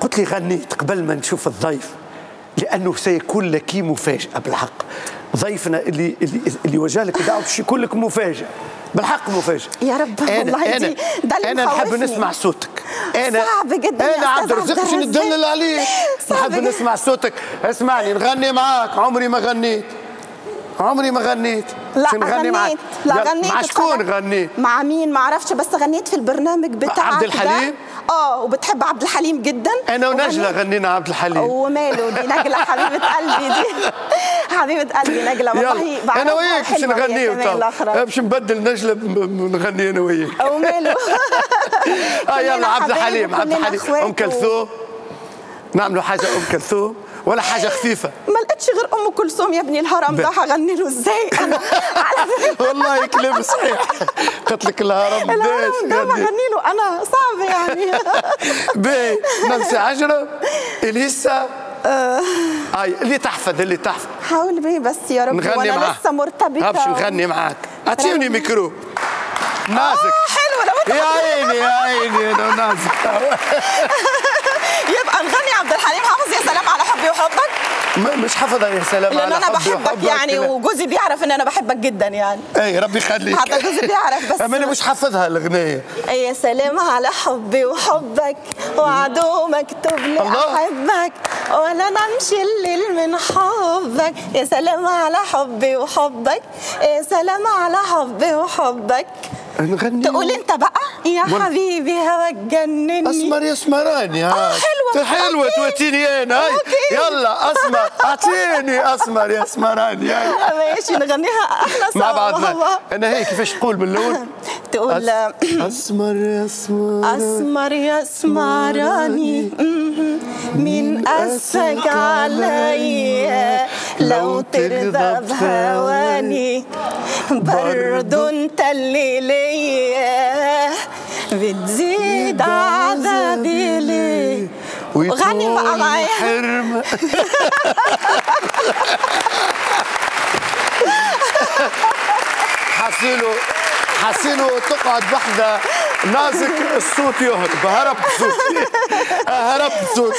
قلت لي غنيت قبل ما نشوف الضيف لأنه سيكون لك مفاجأة بالحق. ضيفنا اللي اللي اللي وجه لك دعوة باش يكون لك مفاجأة. بالحق مفاجأة. يا رب والله دي ده اللي أنا نحب. نسمع صوتك. أنا صعب جدا أنا عبد الرزاق باش. ندلل عليك. نحب. نسمع صوتك. اسمعني نغني معاك. عمري ما غنيت. عمري ما غنيت. لا نغني غنيت. لا يلا، غنيت. مع شكون. غنيت؟ مع مين؟ ما أعرفش بس غنيت في البرنامج بتاعك عبد. الحليم؟ آه وبتحب عبد الحليم جدا. أنا ونجلة غنينا عبد الحليم. وماله دي نجلة حبيبة قلبي دي. حبيبة قلبي نجلة والله أنا وياك كمان تو الأخرى. باش نبدل نجلة نغني أنا وياك. وماله آه يلا عبد الحليم عبد الحليم. أم كلثوم؟ نعملوا حاجة أم كلثوم. ولا حاجة خفيفة. ما لقيتش غير أم كلثوم يا ابني الهرم ده هغني له إزاي؟ والله كلام صحيح. قلت لك الهرم الهرم ده داش بغني له أنا صعب يعني. باهي. نانسي عجرة إليسا. آي اللي تحفظ اللي تحفظ. حاول بيه بس يا رب نغني وأنا لسه مرتبطه باش نغني معاك. اعطيني ميكرو. نازك. آه، حلو لو يا عيني يا عيني أنا نازك يبقى نغني عبد الحليم حافظ يا م- مش حافظها يا سلام لأن أنا بحبك. يعني. وجوزي بيعرف إن أنا بحبك جدا يعني اي ربي يخليك حتى جوزي بيعرف بس أنا مش حافظها الأغنية يا سلام على حبي وحبك وعدو مكتوب لي. أحبك ولا نمشي الليل من حبك يا سلام على حبي وحبك يا سلام على حبي وحبك نغني. تقول انت بقى؟ يا وال- حبيبي هواك جنني. أسمر يا اسمراني ها آه، حلوة. حلوة أوكي. توتيني. أنا هاي أوكي. يلا أسمر. أعطيني أسمر يا. اسمراني هاي ماشي نغنيها إحنا سوا مع بعضنا. أنا هيك كيفاش تقول من الأول تقول أس- أسمر يا أسمر اسمر يا اسمراني مهم. مين قاسك عليا لو ترضى بهواني. برضو انت اللي ليا بتزيد عذابي ليه غني بقى معايا حرم حسيلو حسيلو تقعد وحدة. نازك الصوت يهرب. هرب صوتي. هرب صوتي.